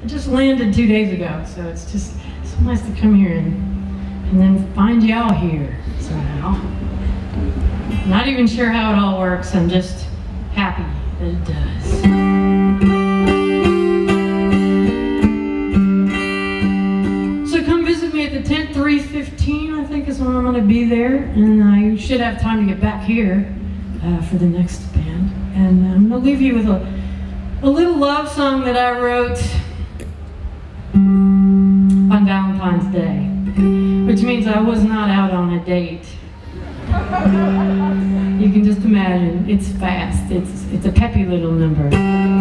I just landed two days ago, so it's just so nice to come here and, and then find y'all here somehow. Not even sure how it all works. I'm just happy that it does. So come visit me at the tent 315, I think is when I'm going to be there. And I should have time to get back here uh, for the next band. And I'm going to leave you with a, a little love song that I wrote on Valentine's Day, which means I was not out on a date. You can just imagine, it's fast. It's, it's a peppy little number.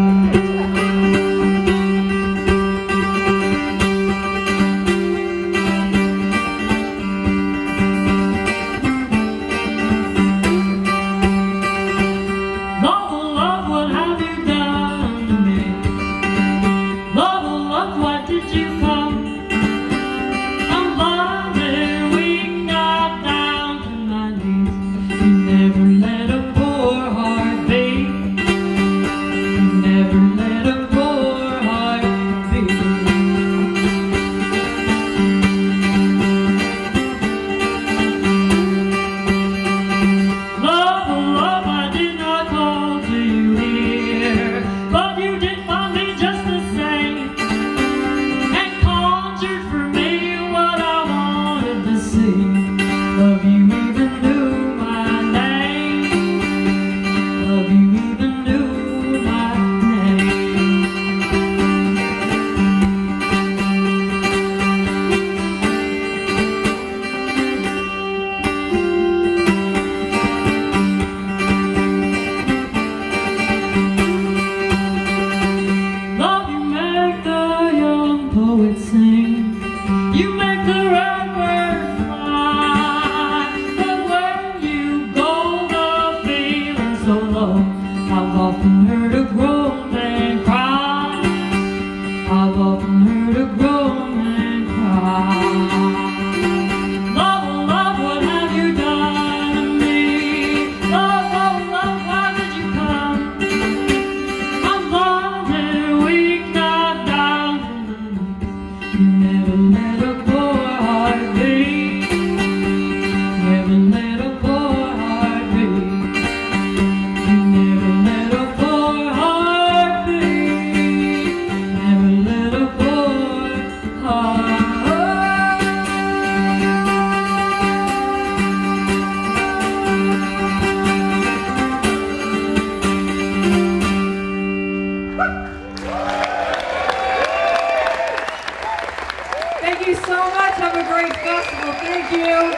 Thank you so much. Have a great festival. Thank you.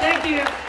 Thank you.